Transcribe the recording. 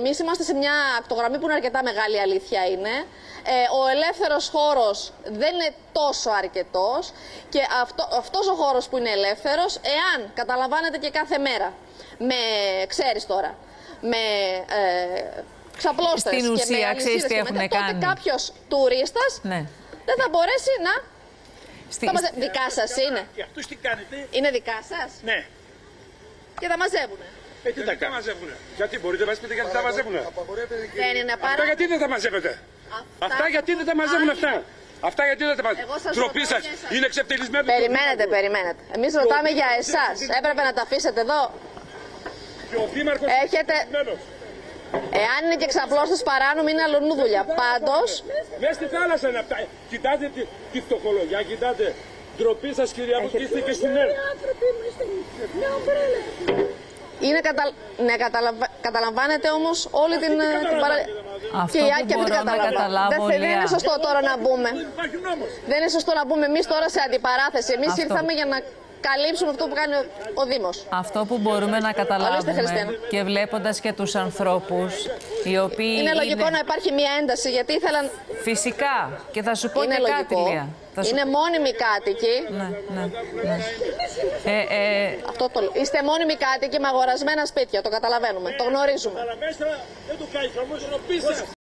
Εμείς είμαστε σε μια ακτογραμμή που είναι αρκετά μεγάλη, η αλήθεια είναι. Ε, ο ελεύθερος χώρος δεν είναι τόσο αρκετός και αυτό, αυτός ο χώρος που είναι ελεύθερος, εάν καταλαμβάνεται και κάθε μέρα με, ξέρεις τώρα, με ε, ξαπλώστερες Στην και ουσία, με ξέρεις τι αλυσίδες και έχουν μετά, κάνει. τότε κάποιος τουρίστας Ναι. δεν θα μπορέσει να. Στη- Θα μαζε- Δικά σας είναι. Και αυτούς τι κάνετε; Είναι δικά σας; Ναι. και τα μαζεύουν. Ε, τι τα κάνετε. μαζεύουνε; Γιατί μπορείτε να μας πείτε γιατί τα μαζεύουνε; Δεν είναι Αυτά πάρα. γιατί δεν τα μαζεύετε; Αυτά γιατί δεν τα μαζεύουν Α, αυτά. Αυτά γιατί δεν τα Εγώ μαζεύουν. σας Τροπή ρωτάω σας για εσάς. είναι εξεπτελισμένο. Περιμένετε, περιμένετε. Εμείς ρωτάμε για εσάς. Έπρεπε να τα αφήσετε εδώ. Και ο Δήμαρχος Έχετε. εξεπτελισμένος. Εάν είναι και ξαπλώστε παράνομη, είναι αλλονού δουλειά. Πάντω, Μέσα στη θάλασσα είναι αυτά. Κοιτάτε τη, τη φτωχολογιά, κοιτάτε. Ντροπή σας κυρία μου, και είστε και στην ΕΡΤ. Είναι κατα... ναι, καταλαβα... καταλαμβάνετε όμως όλη την, ε, την παρα... Αυτό Και η που Άκη αυτή μπορώ να καταλαβα- καταλάβω, Δεν, θε- δεν Λία. είναι σωστό τώρα να μπούμε. Υπάρχει νόμος. Δεν είναι σωστό να μπούμε εμείς τώρα σε αντιπαράθεση. Εμείς Αυτό. ήρθαμε για να καλύψουμε αυτό που κάνει ο, ο Δήμος. Αυτό που μπορούμε να καταλάβουμε Χριστίνα. και βλέποντας και τους ανθρώπους οι οποίοι Είναι λογικό να υπάρχει μια ένταση γιατί ήθελαν. Φυσικά. Και θα σου πω Είναι και κάτι, λογικό. Λία. Θα σου- Είναι μόνιμοι κάτοικοι. Ναι, ναι, ναι. Ε, ε, Αυτό το λέω. Είστε μόνιμοι κάτοικοι με αγορασμένα σπίτια. Το καταλαβαίνουμε. Το γνωρίζουμε. Αλλά μέσα δεν του κάνει όμως ντροπή σας.